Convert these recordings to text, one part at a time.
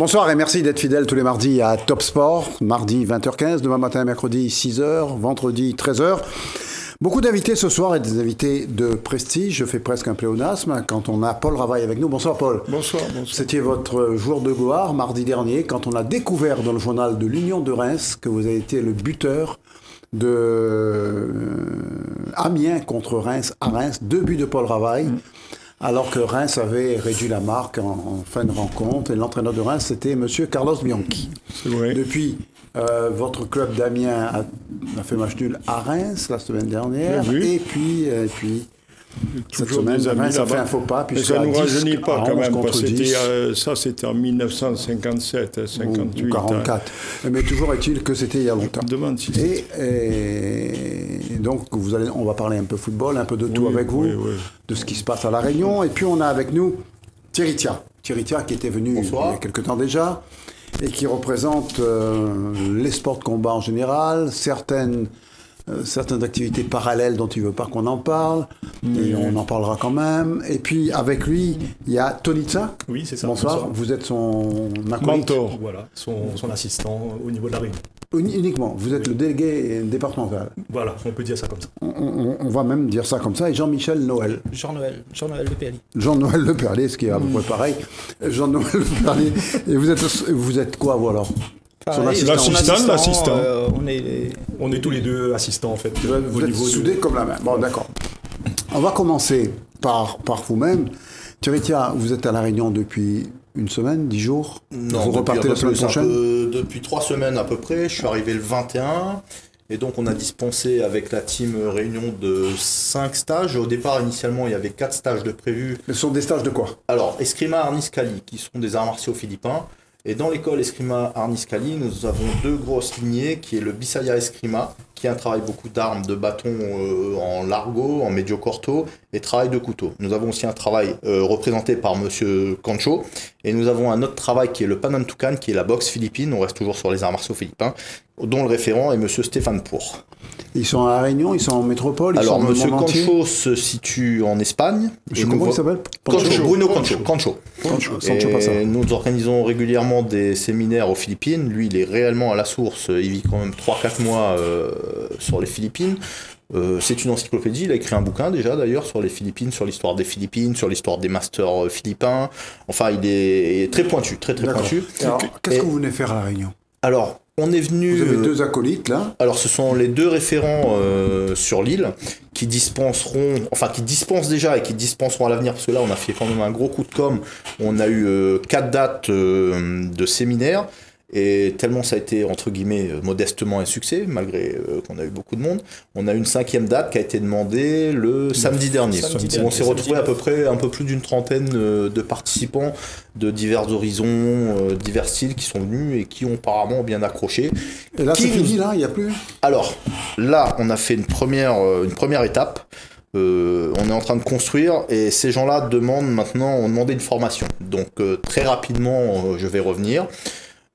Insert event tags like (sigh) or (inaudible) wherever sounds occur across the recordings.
Bonsoir et merci d'être fidèle tous les mardis à Top Sport. Mardi 20h15, demain matin, mercredi 6h, vendredi 13h. Beaucoup d'invités ce soir et des invités de prestige. Je fais presque un pléonasme quand on a Paul Ravaille avec nous. Bonsoir Paul. Bonsoir, bonsoir. C'était votre jour de gloire mardi dernier quand on a découvert dans le journal de l'Union de Reims que vous avez été le buteur de euh, Amiens contre Reims à Reims. Deux buts de Paul Ravaille. Mm alors que Reims avait réduit la marque en, fin de rencontre. Et l'entraîneur de Reims, c'était M. Carlos Bianchi. Vrai. Depuis, euh, votre club d'Amiens a, fait match nul à Reims la semaine dernière. Et puis, et puis cette semaine, amis ça fait un faux pas. Mais ça ne nous rajeunit pas quand même. Euh, ça, c'était en 1957, 58. Ou, 44. Mais toujours est-il que c'était il y a longtemps. Demande si et, et, donc, vous allez, on va parler un peu football, un peu de tout avec vous, de ce qui se passe à La Réunion. Et puis, on a avec nous Thierry Tia. Thierry Tia qui était venu il y a quelque temps déjà et qui représente euh, les sports de combat en général, certaines euh, certaines activités parallèles dont il veut pas qu'on en parle, et on en parlera quand même. Et puis avec lui, il y a Tonitza. Oui, c'est ça. Bonsoir. Vous êtes son mentor. Voilà, son, son, assistant au niveau de la Réunion. Uniquement, vous êtes le délégué départemental. Voilà, on peut dire ça comme ça. On, va même dire ça comme ça. Et Jean-Michel Noël. Jean-Noël, Jean-Noël Le Perlier. Jean-Noël Le Perlier, ce qui est à peu près pareil. Jean-Noël Le Perlier. Et vous êtes, vous êtes quoi, vous alors? Son assistant, l'assistant. Euh, on, est... on est tous les deux assistants en fait. Vous, êtes soudés comme la main. Bon, d'accord. On va commencer par, par vous-même. Thierry, vous êtes à La Réunion depuis une semaine, dix jours Non, vous repartez la semaine prochaine Depuis trois semaines à peu près. Je suis arrivé le 21. Et donc on a dispensé avec la team Réunion de cinq stages. Au départ, initialement, il y avait quatre stages de prévus. Ce sont des stages de quoi? Alors, Escrima Arniscali, qui sont des arts martiaux philippins. Et dans l'école Escrima Arniscali, nous avons deux grosses lignées, qui est le Bisaya Escrima, un travail beaucoup d'armes, de bâtons euh, en largo, en medio corto, et travail de couteau. Nous avons aussi un travail euh, représenté par Monsieur Cancho, et nous avons un autre travail qui est le Panantukan, qui est la boxe philippine, on reste toujours sur les arts martiaux philippins, dont le référent est Monsieur Stéphane Pour. Ils sont à Réunion, ils sont en métropole ils Alors, sont Monsieur Cancho se situe en Espagne. et comment il s'appelle Bruno Cancho. Cancho. et nous organisons régulièrement des séminaires aux Philippines. Lui, il est réellement à la source. Il vit quand même 3-4 mois euh, sur les Philippines. Euh, c'est une encyclopédie, il a écrit un bouquin déjà d'ailleurs sur les Philippines, sur l'histoire des Philippines, sur l'histoire des masters euh, philippins. Enfin, il est très pointu, très très pointu. Qu'est-ce que vous venez faire à La Réunion? Alors, on est venu. Vous avez euh, deux acolytes là Alors, ce sont les deux référents sur l'île qui dispenseront, enfin qui dispensent déjà et qui dispenseront à l'avenir, parce que là, on a fait quand même un gros coup de com. On a eu quatre dates de séminaires. Et tellement ça a été, entre guillemets, euh, modestement un succès, malgré euh, qu'on a eu beaucoup de monde, on a une cinquième date qui a été demandée le samedi dernier. on s'est retrouvé à peu près un peu plus d'une trentaine euh, de participants de divers horizons, divers styles qui sont venus et qui ont apparemment bien accroché. Et là, c'est fini, là, il n'y a plus Alors, là, on a fait une première, une première étape. on est en train de construire et ces gens-là demandent maintenant, ont demandé une formation. Donc très rapidement, je vais revenir.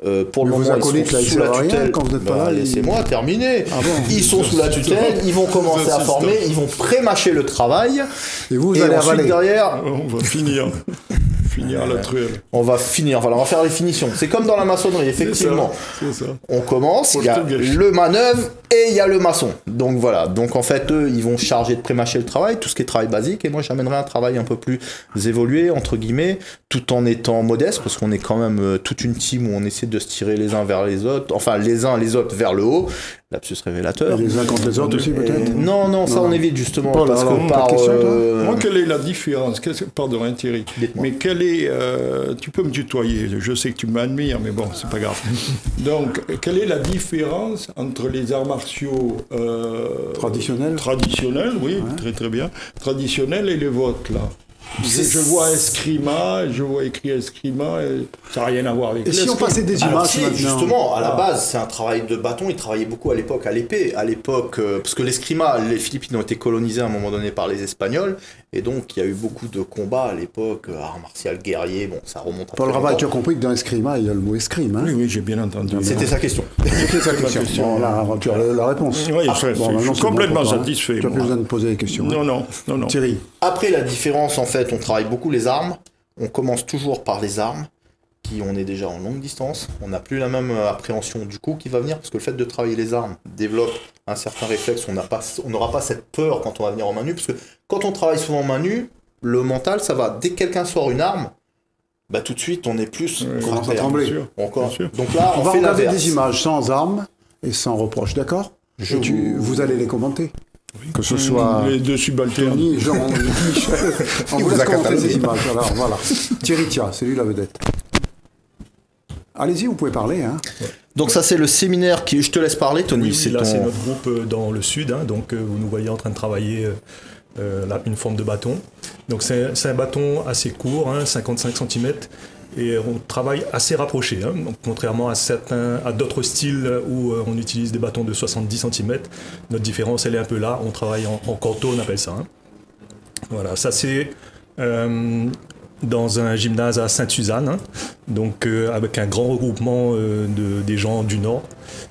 Euh, pour le moment, ils sont sous la tutelle. Quand vous êtes pas bah, Laissez-moi terminer. Ah ils sont sous la tutelle, ils vont commencer à former, ils vont pré-mâcher le travail. Et vous, vous allez ensuite derrière. On va finir. (laughs) finir la truelle. On va finir, voilà, on va faire les finitions. C'est comme dans la maçonnerie, effectivement. Ça, On commence, il y a le manœuvre et il y a le maçon. Donc voilà, donc en fait, eux, ils vont charger de prémâcher le travail, tout ce qui est travail basique, et moi j'amènerai un travail un peu plus évolué, entre guillemets, tout en étant modeste, parce qu'on est quand même euh, toute une team où on essaie de se tirer les uns vers les autres, enfin les uns les autres vers le haut, lapsus révélateur. Et les uns contre les autres aussi peut-être Non, non, ça on évite justement. parce que par, euh, Moi, quelle est la différence? Pardon, hein, Thierry. Mais quelle est... Euh, tu peux me tutoyer, je sais que tu m'admires, mais bon, c'est pas grave. (laughs) Donc, quelle est la différence entre les arts martiaux... Euh, traditionnels. Traditionnels, oui, très très bien. Traditionnels et les vôtres, là je, vois escrima, je vois écrit escrima, et ça n'a rien à voir avec Et si on passait des images maintenant Justement, à la ah. base, c'est un travail de bâton. Ils travaillaient beaucoup à l'époque à l'épée. À l'époque, euh, parce que l'escrima, les Philippines ont été colonisés à un moment donné par les Espagnols. Et donc, il y a eu beaucoup de combats à l'époque, euh, art martial, guerrier, bon, ça remonte à Paul Raval, tu as compris que dans escrima, il y a le mot escrime. Hein oui, oui, j'ai bien entendu. (laughs) C'était sa question. C'était sa question. Bon, là, tu as la réponse. Oui, ah, je, suis complètement satisfait. Tu n'as plus besoin de poser des questions. Non, non, non, non. Thierry Après, la différence, en fait, on travaille beaucoup les armes. On commence toujours par les armes. qui on est déjà en longue distance, on n'a plus la même euh, appréhension du coup qui va venir, parce que le fait de travailler les armes développe un certain réflexe, on n'aura pas cette peur quand on va venir en main nue, parce que quand on travaille souvent en main nue, le mental ça va, dès que quelqu'un sort une arme, bah tout de suite on est plus On commence à trembler. Encore. Donc là On on, va fait regarder des images sans armes et sans reproche, d'accord? Je Et tu- vous allez les commenter. Que ce soit Les deux subalternes. Jean. (laughs) On vous vous laisse commenter ces images. Alors voilà. Thierry Tia, c'est lui la vedette. Allez-y, vous pouvez parler. Hein. Donc ça c'est le séminaire qui, je te laisse parler Tony, Oui, c'est là, ton- c'est notre groupe euh, dans le sud. hein, donc, euh, vous nous voyez en train de travailler euh, là, une forme de bâton. Donc, c'est c'est un bâton assez court, hein, 55 cm. Et on travaille assez rapproché, hein, donc, contrairement à certains, à d'autres styles où euh, on utilise des bâtons de 70 cm. Notre différence, elle est un peu là. On travaille en, en on appelle ça. hein. Voilà, ça c'est euh, dans un gymnase à Sainte-Suzanne, hein, donc euh, avec un grand regroupement euh, de, des gens du Nord.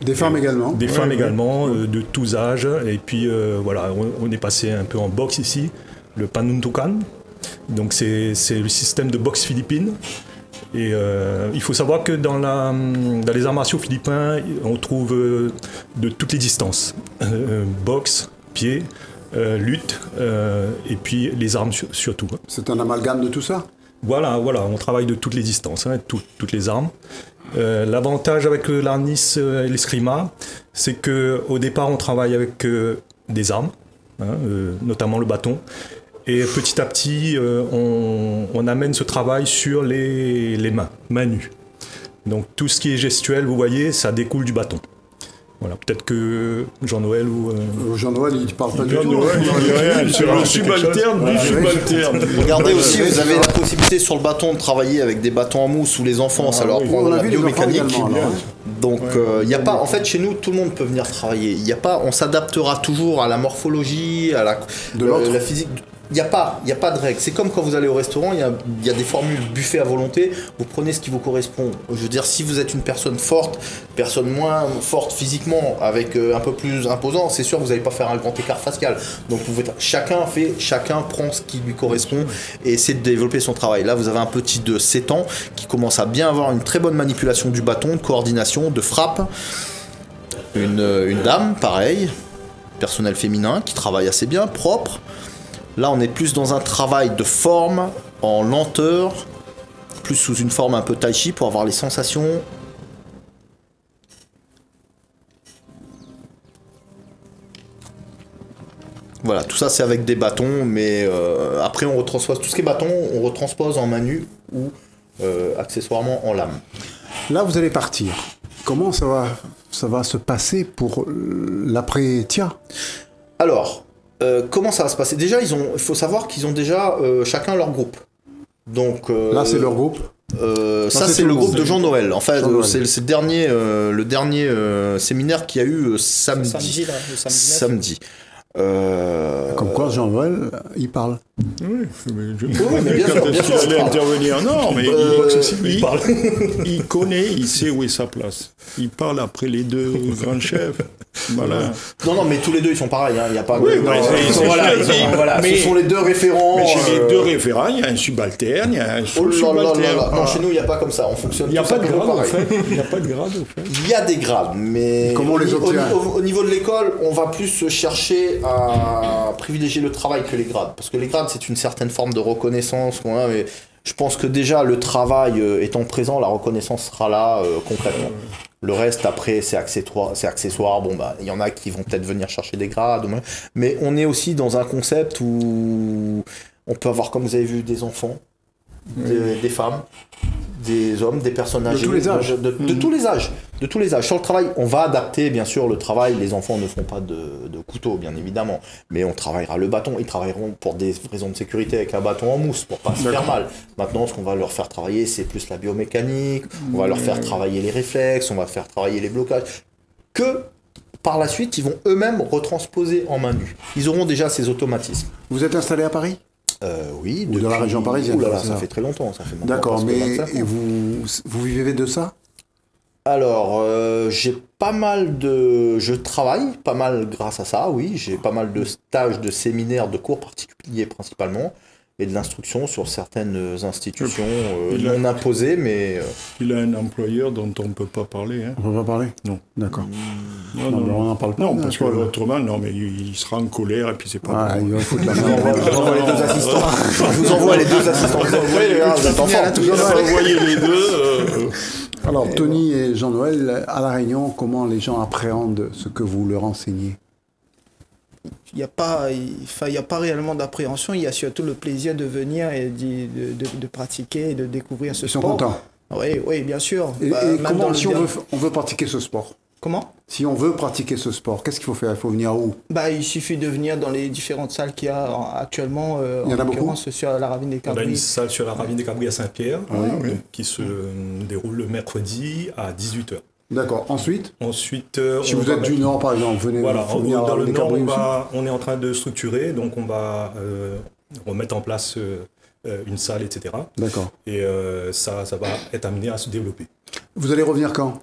Des femmes également. Des femmes également, euh, de tous âges. Et puis euh, voilà, on, on est passé un peu en boxe ici, le Panuntukan. Donc c'est c'est le système de boxe philippine. Et euh, il faut savoir que dans, la, dans les arts martiaux philippins, on trouve euh, de toutes les distances. Euh, boxe, pied, lutte, et puis les armes sur- surtout. C'est un amalgame de tout ça? Voilà, voilà, on travaille de toutes les distances, hein, tout- toutes les armes. L'avantage avec l'arnis et l'escrima, c'est que au départ, on travaille avec des armes, hein, notamment le bâton. Et petit à petit, euh, on, on amène ce travail sur les, les mains, mains nues. Donc tout ce qui est gestuel, vous voyez, ça découle du bâton. Voilà, peut-être que Jean-Noël ou... euh, Euh, Jean-Noël, il ne parle pas du tout. Noël, il c'est quelque subalterne du subalterne. (laughs) Regardez aussi, vous avez la possibilité sur le bâton de travailler avec des bâtons en mousse ou les enfants, ça leur oui. prend la biomécanique. hein. Donc il y a pas, en fait chez nous tout le monde peut venir travailler. Il y a pas, on s'adaptera toujours à la morphologie, à la, De l'autre. euh, la physique. Il n'y a pas, a pas de règle. C'est comme quand vous allez au restaurant, il y a, des formules buffet à volonté. Vous prenez ce qui vous correspond. Je veux dire, si vous êtes une personne forte, personne moins forte physiquement, avec euh, un peu plus imposant, c'est sûr que vous n'allez pas faire un grand écart facial. Donc vous chacun fait, chacun prend ce qui lui correspond et essaie de développer son travail. Là, vous avez un petit de 7 ans qui commence à bien avoir une très bonne manipulation du bâton, de coordination, de frappe. Une, euh, une dame, pareil, personnel féminin, qui travaille assez bien, propre. Là, on est plus dans un travail de forme, en lenteur, plus sous une forme un peu tai chi pour avoir les sensations. Voilà, tout ça c'est avec des bâtons, mais euh, après on retranspose tout ce qui est bâton, on retranspose en main nue ou euh, accessoirement en lame. Là, vous allez partir. Comment ça va, ça va se passer pour l'après-Tia Alors, comment ça va se passer? Déjà, ils ont, il faut savoir qu'ils ont déjà euh, chacun leur groupe. Donc euh, Là, c'est leur groupe. euh, ça, c'est le groupe de Jean Noël. En fait, Jean-Noël. euh, c'est le dernier, euh, le dernier euh, séminaire qu'il y a eu euh, samedi. Samedi, là, le samedi. neuf. Samedi. Euh, Comme quoi, Jean-Noël, il parle. Oui, mais je oui, mais bien sûr, bien intervenir? Non, mais Euh, il il- parle. il connaît, il sait où est sa place. Il parle après les deux grands chefs. Voilà. Non, non, mais tous les deux ils sont pareils. hein, Il y a pas. Oui, de- non, ils sont- c'est voilà, sûr, ils sont- mais- voilà, mais- ce sont les deux référents. Mais chez les euh, deux référents, il y a un subalterne, il y a un Oh là. Non, chez nous il n'y a pas comme ça. On fonctionne. Il n'y a pas de grade, en fait. Il n'y a pas de grade, au fait. Il y a des grades, mais Comment on les au, obtient au- au niveau de l'école, on va plus chercher à privilégier le travail que les grades. Parce que les grades, c'est une certaine forme de reconnaissance mais je pense que déjà le travail euh, étant présent, la reconnaissance sera là euh, concrètement. Le reste, après, c'est accessoire, c'est accessoire. Bon, bah, il y en a qui vont peut-être venir chercher des grades, mais on est aussi dans un concept où on peut avoir, comme vous avez vu, des enfants, des, des femmes, des hommes, des personnes âgées. tous les âges. De, de- de tous les âges. De tous les âges. Sur le travail, on va adapter, bien sûr, le travail. Les enfants ne feront pas de, de couteau, bien évidemment. Mais on travaillera le bâton. Ils travailleront pour des raisons de sécurité avec un bâton en mousse, pour pas se faire mal. Maintenant, ce qu'on va leur faire travailler, c'est plus la biomécanique. On va leur faire travailler les réflexes. On va faire travailler les blocages. Que par la suite, ils vont eux-mêmes retransposer en main nue. Ils auront déjà ces automatismes. Vous êtes installé à Paris? Euh, oui, Ou dans la région parisienne, là là, ça ça. fait très longtemps. Ça fait D'accord, mais 25 ans. et vous, vous vivez de ça? Alors, euh, j'ai pas mal de... Je travaille pas mal grâce à ça, oui. J'ai pas mal de stages, de séminaires, de cours particuliers principalement. Et de l'instruction sur certaines institutions euh, non imposées, mais... Euh, il a un employeur dont on ne peut pas parler. Hein. On ne peut pas parler? Non. D'accord. Non, non, on n'en parle pas. Non, parce que autrement, non, mais il sera en colère et puis c'est pas... Ah, il va foutre la (laughs) Je vous envoie les deux assistants. Je vous envoie les deux assistants. Vous envoyez, les deux. Euh, Alors, Tony et Jean-Noël, à La Réunion, comment les gens appréhendent ce que vous leur enseignez? Il n'y a, pas, il, a pas réellement d'appréhension, il y a surtout le plaisir de venir et de, de, de pratiquer et de découvrir ce Ils sport. Ils sont contents Oui, oui, bien sûr. Et, bah, comment, si on veut, on veut pratiquer ce sport? Comment? Si on veut pratiquer ce sport, qu'est-ce qu'il faut faire? Il faut venir où? Bah, Il suffit de venir dans les différentes salles qu'il y a actuellement, euh, il y en, a beaucoup? sur la ravine des Cabris. On a une salle sur la ravine des Cabris à Saint-Pierre, ah qui se déroule le mercredi à 18h. D'accord. Ensuite Ensuite, euh, si vous êtes du Nord, par exemple, venez voilà, venir dans le Nord, on, va, on, est en train de structurer, donc on va euh, remettre en place euh, une salle, etc. D'accord. Et ça, ça va être amené à se développer. Vous allez revenir quand?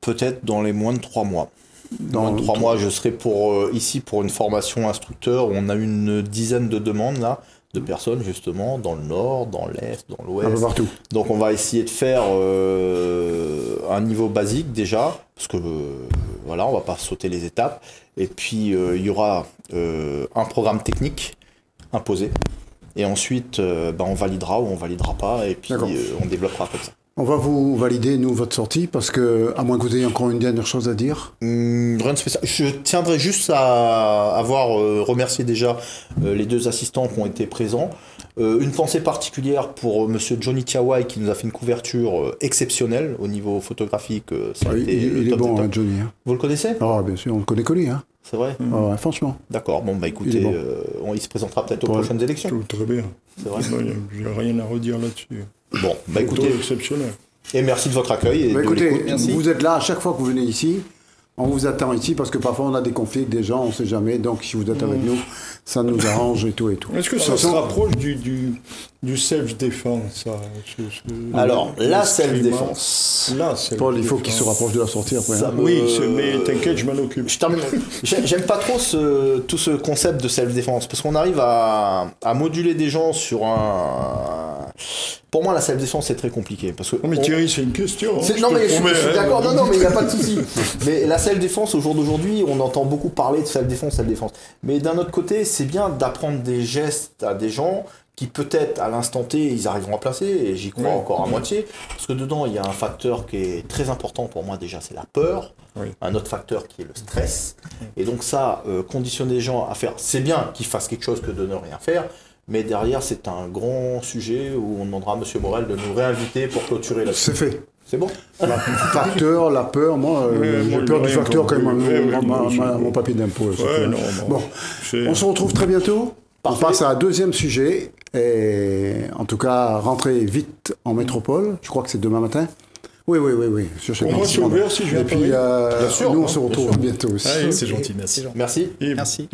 Peut-être dans les moins de trois mois. Dans moins de trois mois, je serai pour, ici pour une formation instructeur. On a une dizaine de demandes là de personnes justement dans le nord, dans l'est, dans l'ouest. partout. Donc on va essayer de faire euh, un niveau basique déjà, parce que euh, voilà, on va pas sauter les étapes. Et puis euh, il y aura un programme technique imposé. Et ensuite, bah, on validera ou on validera pas, et puis on développera comme ça. On va vous valider, nous, votre sortie, parce que, à moins que vous ayez encore une dernière chose à dire. Mmh, rien de spécial. Je tiendrai juste à avoir euh, remercié déjà euh, les deux assistants qui ont été présents. Euh, une pensée particulière pour Monsieur Johnny Tiawai qui nous a fait une couverture exceptionnelle au niveau photographique. Ça ah, il, est bon, hein, Johnny. Hein. Vous le connaissez? Ah, bien sûr, on le connaît connu. Hein. C'est vrai? Ah, Franchement. D'accord, bon, bah écoutez, il, on, il se présentera peut-être aux prochaines élections. très bien. C'est vrai? Il n'y a rien à redire là-dessus. Bon, bah écoutez. exceptionnel. Et merci de votre accueil. Et bah, écoutez, vous êtes là à chaque fois que vous venez ici. On vous attend ici parce que parfois on a des conflits des gens, on ne sait jamais. Donc si vous êtes avec mm. nous, ça nous arrange et tout et tout. Est-ce que ça se rapproche du, du, du self-défense Alors, la self-défense. Paul, il faut qu'il se rapproche de la sortie après. Hein. Oui, mais (laughs) t'inquiète, je m'en occupe. Je termine. J'aime pas trop ce, tout ce concept de self-défense parce qu'on arrive à, à moduler des gens sur un pour moi, la self-défense, c'est très compliqué. Parce que non, mais Thierry, c'est une question. Hein, non, mais je, suis hein. d'accord. Non, non, mais il n'y a pas de souci. (laughs) mais la self-défense, au jour d'aujourd'hui, on entend beaucoup parler de self-défense, self-défense. Mais d'un autre côté, c'est bien d'apprendre des gestes à des gens qui peut-être à l'instant T ils arriveront à placer et j'y crois encore à moitié parce que dedans il y a un facteur qui est très important pour moi déjà c'est la peur un autre facteur qui est le stress et donc ça euh, conditionner les gens à faire c'est bien qu'ils fassent quelque chose que de ne rien faire mais derrière, c'est un grand sujet où on demandera à M. Morel de nous réinviter pour clôturer la C'est fait. C'est bon? Le facteur, la peur, moi, euh, j'ai peur du facteur quand même, mon, papier d'impôt. bon, on se retrouve très bientôt. On passe à un deuxième sujet. Et en tout cas, rentrez vite en métropole. Je crois que c'est demain matin. Oui, oui, oui, oui. Pour moi, c'est ouvert si je viens Et puis, euh, nous, on se retrouve bientôt aussi. c'est gentil, merci. Merci. Merci.